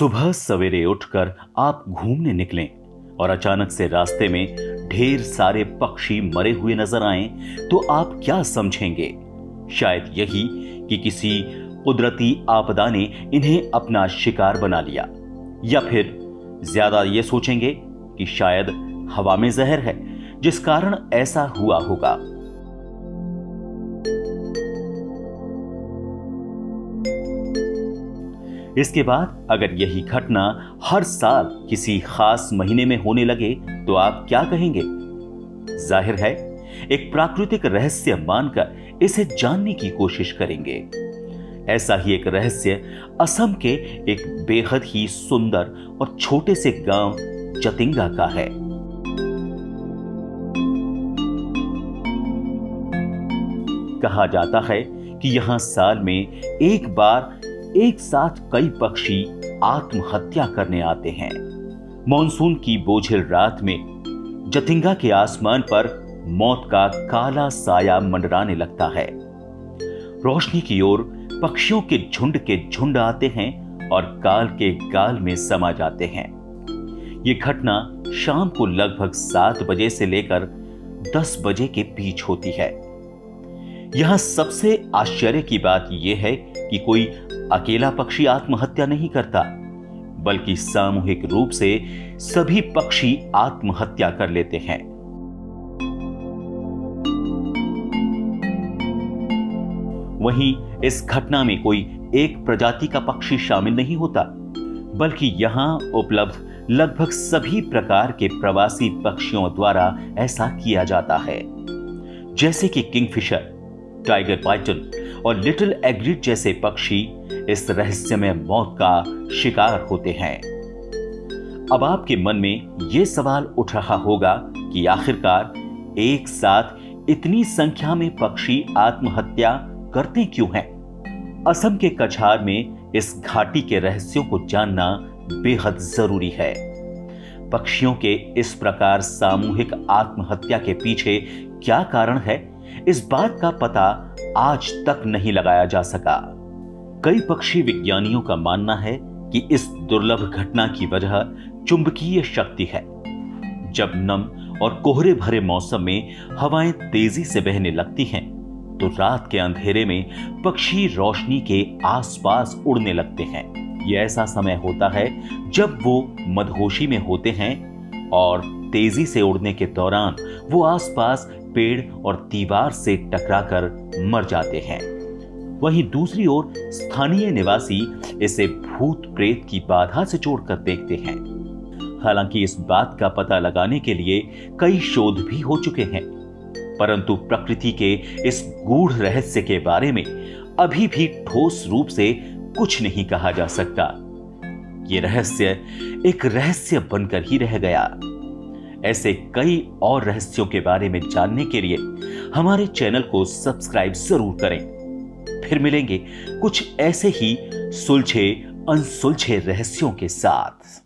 सुबह सवेरे उठकर आप घूमने निकलें और अचानक से रास्ते में ढेर सारे पक्षी मरे हुए नज़र आए तो आप क्या समझेंगे? शायद यही कि किसी कुदरती आपदा ने इन्हें अपना शिकार बना लिया। या फिर ज़्यादा ये सोचेंगे कि शायद हवा में जहर है, जिस कारण ऐसा हुआ होगा। इसके बाद अगर यही घटना हर साल किसी खास महीने में होने लगे तो आप क्या कहेंगे? ज़ाहिर है, एक प्राकृतिक रहस्य मानकर इसे जानने की कोशिश करेंगे। ऐसा ही एक रहस्य असम के एक बेहद ही सुंदर और छोटे से गाँव चतिंगा का है। कहा जाता है कि यहाँ साल में एक बार एक साथ कई पक्षी आत्महत्या करने आते हैं। मॉनसून की बोझिल रात में जतिंगा के आसमान पर मौत का काला साया मंडराने लगता है। रोशनी की ओर पक्षियों के झुंड के झुंड आते हैं और काल के गाल में समा जाते हैं। ये घटना शाम को लगभग सात बजे से लेकर दस बजे के बीच होती है। यहाँ सबसे आश्चर्य की बात यह है कि कोई अकेला पक्षी आत्महत्या नहीं करता, बल्कि सामूहिक रूप से सभी पक्षी आत्महत्या कर लेते हैं। वहीं इस घटना में कोई एक प्रजाति का पक्षी शामिल नहीं होता, बल्कि यहाँ उपलब्ध लगभग सभी प्रकार के प्रवासी पक्षियों द्वारा ऐसा किया जाता है। जैसे कि किंगफिशर, टाइगर पाइटन और लिटिल एग्रिड जैसे पक्षी इस रहस्यमय मौत का शिकार होते हैं। अब आपके मन में यह सवाल उठ रहा होगा कि आखिरकार एक साथ इतनी संख्या में पक्षी आत्महत्या करते क्यों हैं? असम के कछार में इस घाटी के रहस्यों को जानना बेहद ज़रूरी है। पक्षियों के इस प्रकार सामूहिक आत्महत्या के पीछे क्या कारण है? इस बात का पता आज तक नहीं लगाया जा सका। कई पक्षी विज्ञानियों का मानना है कि इस दुर्लभ घटना की वजह चुंबकीय शक्ति है। जब नम और कोहरे भरे मौसम में हवाएँ तेज़ी से बहने लगती हैं तो रात के अंधेरे में पक्षी रोशनी के आसपास उड़ने लगते हैं। यह ऐसा समय होता है जब वो मदहोशी में होते हैं और तेज़ी से उड़ने के दौरान वो आसपास पेड़ और दीवार से टकराकर मर जाते हैं। वहीं दूसरी ओर स्थानीय निवासी इसे भूत प्रेत की बाधा से जोड़कर देखते हैं। हालाँकि इस बात का पता लगाने के लिए कई शोध भी हो चुके हैं, परंतु प्रकृति के इस गूढ़ रहस्य के बारे में अभी भी ठोस रूप से कुछ नहीं कहा जा सकता। ये रहस्य एक रहस्य बनकर ही रह गया। ऐसे कई और रहस्यों के बारे में जानने के लिए हमारे चैनल को सब्सक्राइब ज़रूर करें। फिर मिलेंगे कुछ ऐसे ही सुलझे, अनसुलझे रहस्यों के साथ।